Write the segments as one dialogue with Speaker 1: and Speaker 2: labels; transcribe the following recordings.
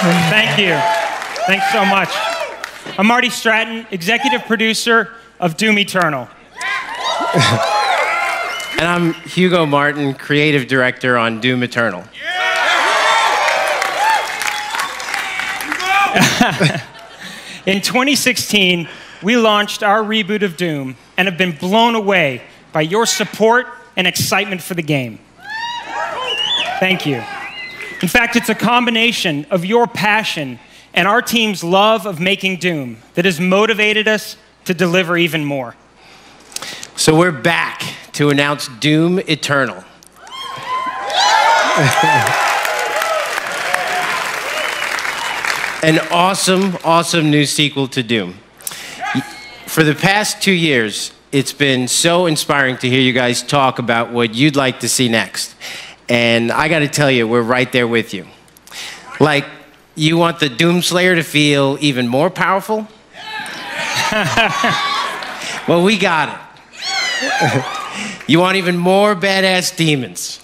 Speaker 1: Thank you. Thanks so much. I'm Marty Stratton, executive producer of Doom Eternal.
Speaker 2: and I'm Hugo Martin, creative director on Doom Eternal.
Speaker 1: In 2016, we launched our reboot of Doom and have been blown away by your support and excitement for the game. Thank you. In fact, it's a combination of your passion and our team's love of making Doom that has motivated us to deliver even more.
Speaker 2: So we're back to announce Doom Eternal. An awesome, awesome new sequel to Doom. For the past two years, it's been so inspiring to hear you guys talk about what you'd like to see next. And I gotta tell you, we're right there with you. Like, you want the Doomslayer to feel even more powerful? well, we got it. you want even more badass demons?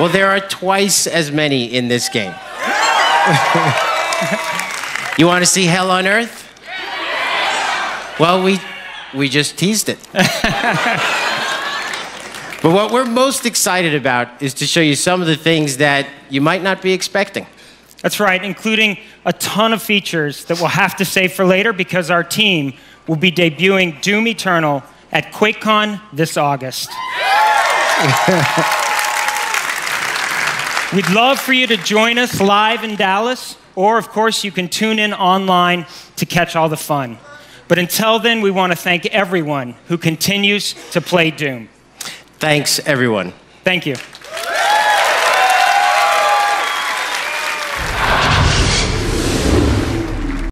Speaker 2: Well, there are twice as many in this game. you want to see hell on earth? Well, we, we just teased it. but what we're most excited about is to show you some of the things that you might not be expecting.
Speaker 1: That's right, including a ton of features that we'll have to save for later because our team will be debuting Doom Eternal at QuakeCon this August. We'd love for you to join us live in Dallas, or of course, you can tune in online to catch all the fun. But until then, we want to thank everyone who continues to play Doom.
Speaker 2: Thanks, everyone.
Speaker 1: Thank you.